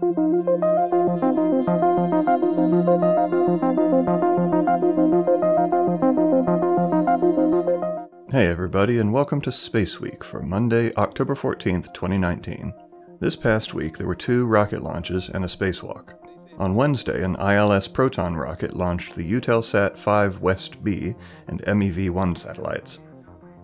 Hey everybody, and welcome to Space Week for Monday, October 14th, 2019. This past week there were two rocket launches and a spacewalk. On Wednesday, an ILS Proton rocket launched the Eutelsat 5 West B and MEV-1 satellites.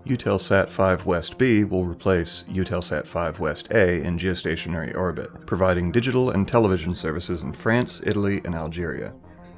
Eutelsat 5 West B will replace Eutelsat 5 West A in geostationary orbit, providing digital and television services in France, Italy, and Algeria.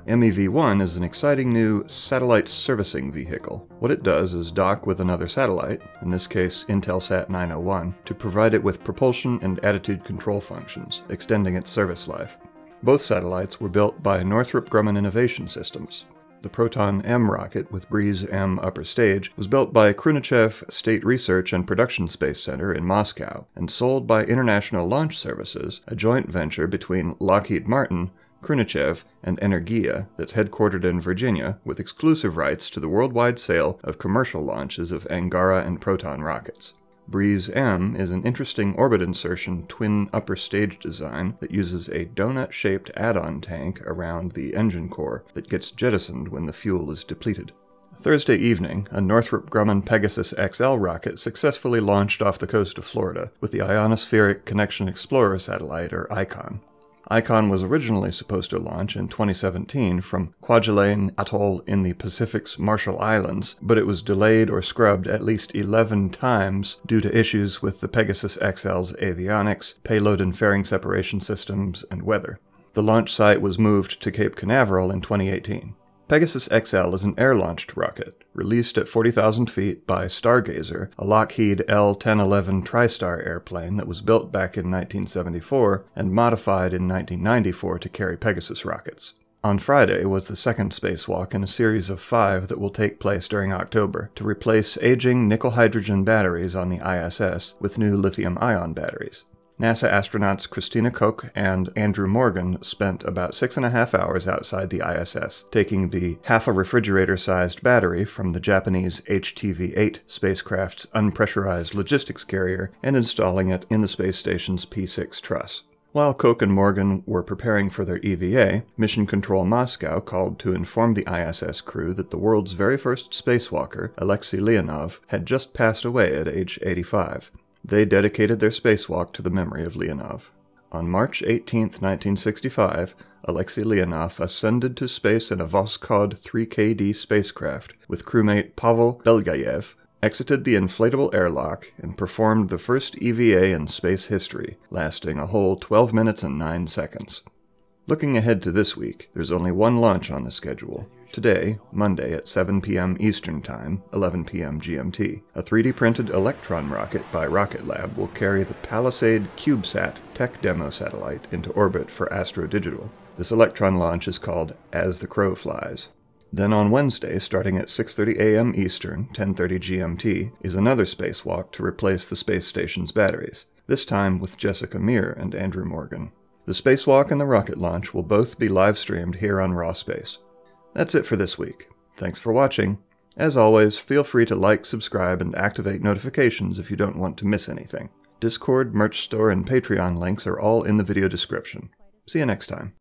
MEV-1 is an exciting new satellite servicing vehicle. What it does is dock with another satellite, in this case Intelsat 901, to provide it with propulsion and attitude control functions, extending its service life. Both satellites were built by Northrop Grumman Innovation Systems. The Proton M rocket with Breeze M upper stage was built by Khrunichev State Research and Production Space Center in Moscow and sold by International Launch Services, a joint venture between Lockheed Martin, Khrunichev, and Energia that's headquartered in Virginia with exclusive rights to the worldwide sale of commercial launches of Angara and Proton rockets. Breeze M is an interesting orbit insertion twin upper stage design that uses a donut shaped add on tank around the engine core that gets jettisoned when the fuel is depleted. Thursday evening, a Northrop Grumman Pegasus XL rocket successfully launched off the coast of Florida with the Ionospheric Connection Explorer satellite, or ICON. ICON was originally supposed to launch in 2017 from Kwajalein Atoll in the Pacific's Marshall Islands, but it was delayed or scrubbed at least 11 times due to issues with the Pegasus XL's avionics, payload and fairing separation systems, and weather. The launch site was moved to Cape Canaveral in 2018. Pegasus XL is an air-launched rocket, released at 40,000 feet by Stargazer, a Lockheed L-1011 TriStar airplane that was built back in 1974 and modified in 1994 to carry Pegasus rockets. On Friday was the second spacewalk in a series of five that will take place during October to replace aging nickel-hydrogen batteries on the ISS with new lithium-ion batteries. NASA astronauts Christina Koch and Andrew Morgan spent about six and a half hours outside the ISS, taking the half a refrigerator sized battery from the Japanese HTV 8 spacecraft's unpressurized logistics carrier and installing it in the space station's P 6 truss. While Koch and Morgan were preparing for their EVA, Mission Control Moscow called to inform the ISS crew that the world's very first spacewalker, Alexei Leonov, had just passed away at age 85. They dedicated their spacewalk to the memory of Leonov. On March 18, 1965, Alexei Leonov ascended to space in a Voskhod 3KD spacecraft with crewmate Pavel Belyayev, exited the inflatable airlock, and performed the first EVA in space history, lasting a whole 12 minutes and 9 seconds. Looking ahead to this week, there's only one launch on the schedule, Today, Monday at 7 p.m. Eastern Time, 11 p.m. GMT, a 3D printed Electron rocket by Rocket Lab will carry the Palisade CubeSat tech demo satellite into orbit for Astro Digital. This Electron launch is called As the Crow Flies. Then on Wednesday, starting at 6:30 a.m. Eastern, 10:30 GMT, is another spacewalk to replace the space station's batteries, this time with Jessica Meir and Andrew Morgan. The spacewalk and the rocket launch will both be live streamed here on Raw Space. That's it for this week. Thanks for watching. As always, feel free to like, subscribe, and activate notifications if you don't want to miss anything. Discord, merch store, and Patreon links are all in the video description. See you next time.